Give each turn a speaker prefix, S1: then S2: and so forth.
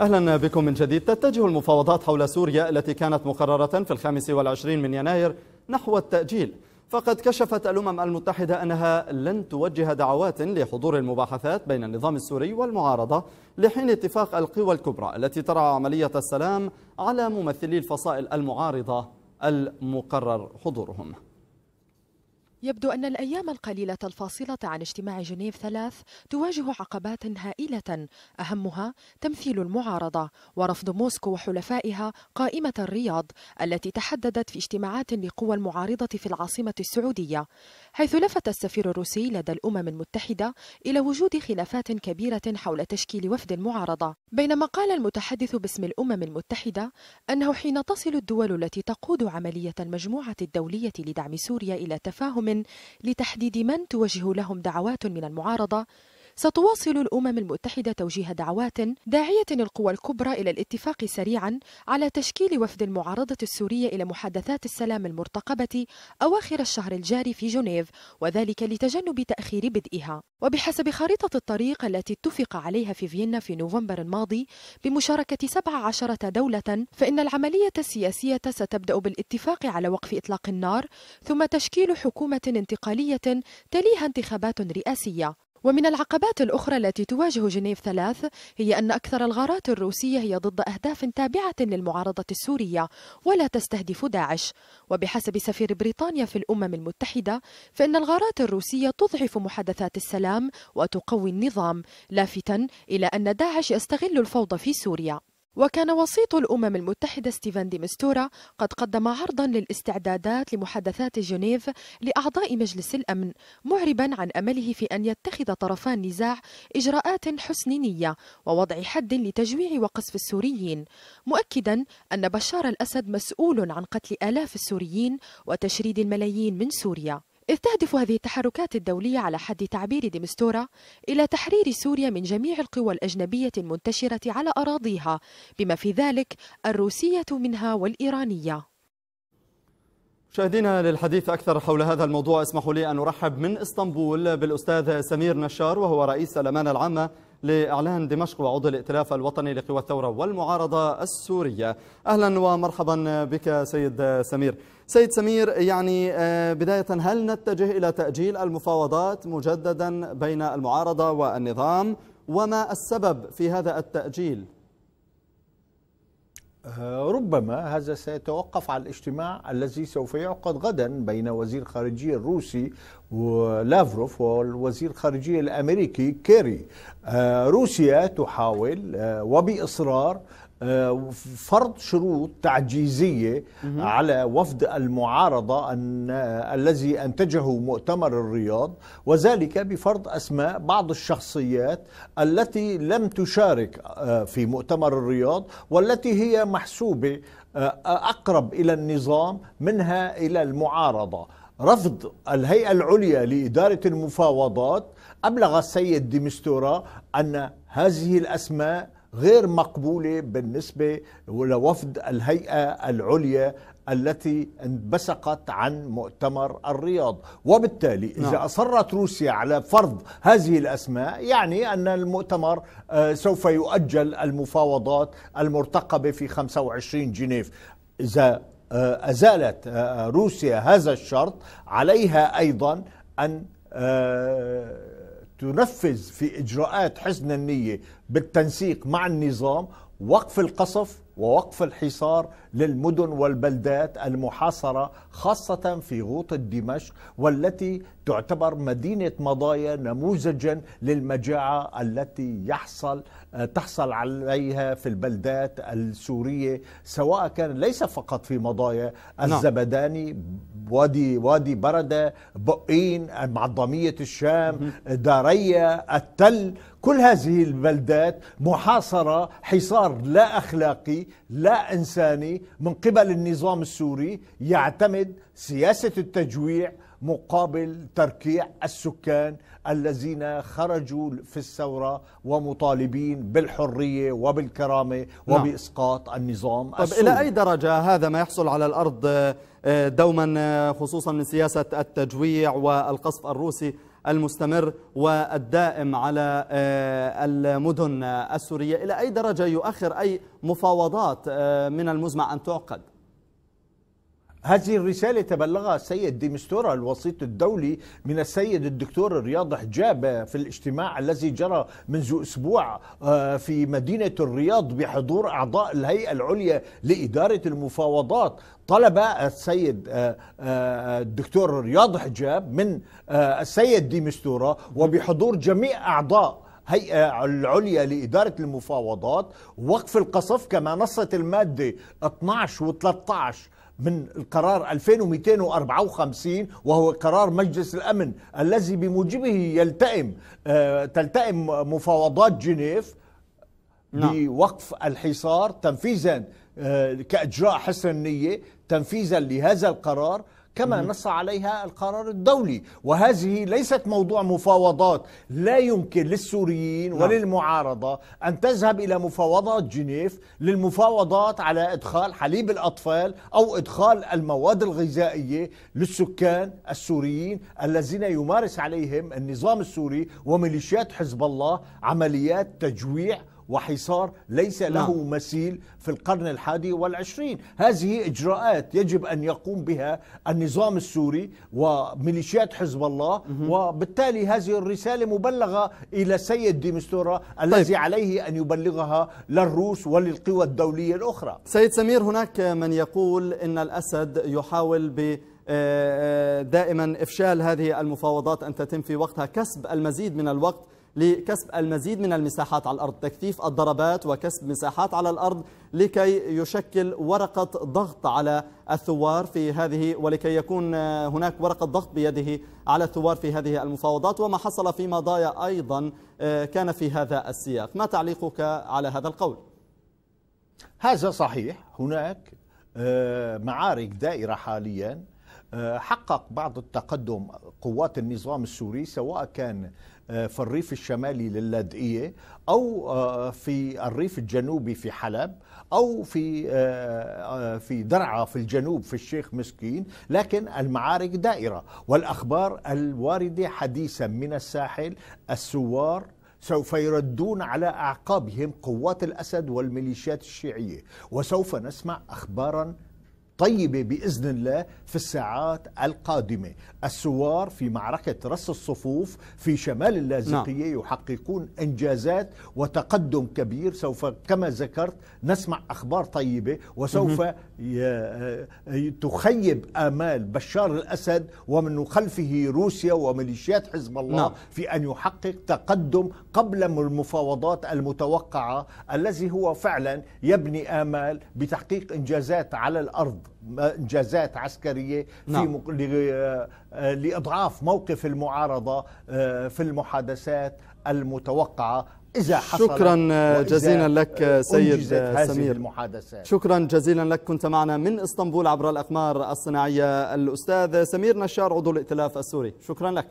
S1: أهلا بكم من جديد. تتجه المفاوضات حول سوريا التي كانت مقررة في الخامس والعشرين من يناير نحو التأجيل. فقد كشفت الأمم المتحدة أنها لن توجه دعوات لحضور المباحثات بين النظام السوري والمعارضة لحين اتفاق القوى الكبرى التي ترعى عملية السلام على ممثلي الفصائل المعارضة المقرر حضورهم.
S2: يبدو أن الأيام القليلة الفاصلة عن اجتماع جنيف ثلاث تواجه عقبات هائلة أهمها تمثيل المعارضة ورفض موسكو وحلفائها قائمة الرياض التي تحددت في اجتماعات لقوى المعارضة في العاصمة السعودية حيث لفت السفير الروسي لدى الأمم المتحدة إلى وجود خلافات كبيرة حول تشكيل وفد المعارضة. بينما قال المتحدث باسم الأمم المتحدة أنه حين تصل الدول التي تقود عملية المجموعة الدولية لدعم سوريا إلى تفاهم لتحديد من توجه لهم دعوات من المعارضة ستواصل الأمم المتحدة توجيه دعوات داعية القوى الكبرى إلى الاتفاق سريعا على تشكيل وفد المعارضة السورية إلى محادثات السلام المرتقبة أواخر الشهر الجاري في جنيف وذلك لتجنب تأخير بدئها. وبحسب خريطة الطريق التي اتفق عليها في فيينا في نوفمبر الماضي بمشاركة 17 دولة فإن العملية السياسية ستبدأ بالاتفاق على وقف إطلاق النار ثم تشكيل حكومة انتقالية تليها انتخابات رئاسية. ومن العقبات الأخرى التي تواجه جنيف ثلاث هي أن أكثر الغارات الروسية هي ضد أهداف تابعة للمعارضة السورية ولا تستهدف داعش. وبحسب سفير بريطانيا في الأمم المتحدة فإن الغارات الروسية تضعف محادثات السلام وتقوي النظام لافتا إلى أن داعش يستغل الفوضى في سوريا. وكان وسيط الأمم المتحدة ستيفان دي مستورا قد قدم عرضا للاستعدادات لمحادثات جنيف لأعضاء مجلس الأمن معربا عن أمله في أن يتخذ طرفان النزاع إجراءات حسن نية ووضع حد لتجويع وقصف السوريين مؤكدا أن بشار الأسد مسؤول عن قتل آلاف السوريين وتشريد الملايين من سوريا. إذ تهدف هذه التحركات الدولية على حد تعبير ديمستورا إلى تحرير سوريا من جميع القوى الأجنبية المنتشرة على أراضيها بما في ذلك الروسية منها والإيرانية.
S1: مشاهدينا للحديث أكثر حول هذا الموضوع اسمحوا لي أن أرحب من إسطنبول بالأستاذ سمير نشار وهو رئيس الأمانة العامة لإعلان دمشق وعضو الائتلاف الوطني لقوى الثورة والمعارضة السورية. أهلا ومرحبا بك سيد سمير. سيد سمير يعني آه، بداية هل نتجه إلى تأجيل المفاوضات مجددا بين المعارضة والنظام وما السبب في هذا التأجيل؟
S3: آه، ربما هذا سيتوقف على الاجتماع الذي سوف يعقد غدا بين وزير الخارجية الروسي ولافروف والوزير الخارجية الأمريكي كيري آه، روسيا تحاول وبإصرار فرض شروط تعجيزية على وفد المعارضة أن الذي أنتجه مؤتمر الرياض وذلك بفرض أسماء بعض الشخصيات التي لم تشارك آه، في مؤتمر الرياض والتي هي محسوبة آه، أقرب إلى النظام منها إلى المعارضة. رفض الهيئة العليا لإدارة المفاوضات أبلغ السيد ديمستورا أن هذه الأسماء غير مقبولة بالنسبة لوفد الهيئة العليا التي انبثقت عن مؤتمر الرياض وبالتالي إذا نعم. أصرت روسيا على فرض هذه الأسماء يعني أن المؤتمر آه، سوف يؤجل المفاوضات المرتقبة في 25 جنيف إذا آه، أزالت آه، روسيا هذا الشرط عليها أيضا أن تنفذ في إجراءات حسن النية بالتنسيق مع النظام وقف القصف ووقف الحصار للمدن والبلدات المحاصرة خاصة في غوطة دمشق والتي تعتبر مدينة مضايا نموذجا للمجاعة التي يحصل تحصل عليها في البلدات السورية سواء كان ليس فقط في مضايا نعم. الزبداني وادي وادي بردة بقين معظمية الشام داريا التل كل هذه البلدات محاصرة حصار لا أخلاقي لا إنساني من قبل النظام السوري يعتمد سياسة التجويع مقابل تركيع السكان الذين خرجوا في الثورة ومطالبين بالحرية وبالكرامة نعم. وبإسقاط النظام
S1: طيب السوري. إلى أي درجة هذا ما يحصل على الأرض آه، دوما آه، خصوصا من سياسة التجويع والقصف الروسي المستمر والدائم على آه، المدن السورية إلى أي درجة يؤخر أي مفاوضات آه، من المزمع أن تعقد؟
S3: هذه الرسالة تبلغها السيد ديمستورا الوسيط الدولي من السيد الدكتور رياض حجاب في الاجتماع الذي جرى منذ أسبوع آه، في مدينة الرياض بحضور أعضاء الهيئة العليا لإدارة المفاوضات. طلب السيد آه، آه، الدكتور رياض حجاب من السيد ديمستورا وبحضور جميع أعضاء هيئة العليا لإدارة المفاوضات وقف القصف كما نصت المادة 12 و 13 من القرار 2254 وهو قرار مجلس الأمن الذي بموجبه يلتئم آه، تلتئم مفاوضات جنيف نعم. بوقف الحصار تنفيذا آه، كإجراء حسن النية تنفيذا لهذا القرار كما نص عليها القرار الدولي. وهذه ليست موضوع مفاوضات. لا يمكن للسوريين نعم. وللمعارضة أن تذهب إلى مفاوضات جنيف للمفاوضات على إدخال حليب الأطفال أو إدخال المواد الغذائية للسكان السوريين الذين يمارس عليهم النظام السوري وميليشيات حزب الله عمليات تجويع وحصار ليس له نعم. مثيل في القرن الحادي والعشرين هذه إجراءات يجب أن يقوم بها النظام السوري وميليشيات حزب الله وبالتالي هذه الرسالة مبلغة إلى السيد ديمستورا الذي طيب. عليه أن يبلغها للروس وللقوى الدولية الأخرى
S1: سيد سمير هناك من يقول إن الأسد يحاول ب آه، آه، دائما إفشال هذه المفاوضات أن تتم في وقتها كسب المزيد من الوقت لكسب المزيد من المساحات على الأرض. تكثيف الضربات وكسب مساحات على الأرض لكي يشكل ورقة ضغط على الثوار في هذه ولكي يكون هناك ورقة ضغط بيده على الثوار في هذه المفاوضات وما حصل في مضايا أيضا آه، كان في هذا السياق. ما تعليقك على هذا القول؟
S3: هذا صحيح. هناك آه، معارك دائرة حاليا حقق بعض التقدم قوات النظام السوري سواء كان آه، في الريف الشمالي للاذقية أو آه، في الريف الجنوبي في حلب أو في في درعا في الجنوب في الشيخ مسكين لكن المعارك دائرة. والأخبار الواردة حديثا من الساحل السوار سوف يردون على أعقابهم قوات الأسد والميليشيات الشيعية. وسوف نسمع أخبارا طيبة بإذن الله في الساعات القادمة السوار في معركة رص الصفوف في شمال اللاذقية نعم. يحققون إنجازات وتقدم كبير سوف كما ذكرت نسمع أخبار طيبة وسوف تخيب آمال بشار الأسد ومن خلفه روسيا وميليشيات حزب الله نعم. في أن يحقق تقدم قبل المفاوضات المتوقعة الذي هو فعلا يبني آمال بتحقيق إنجازات على الأرض إنجازات عسكرية في نعم. آه، لأضعاف موقف المعارضة آه، في المحادثات المتوقعة إذا حصل
S1: شكرا جزيلا لك سيد سمير المحادثات. شكرا جزيلا لك كنت معنا من إسطنبول عبر الأقمار الصناعية الأستاذ سمير نشار عضو الائتلاف السوري شكرا لك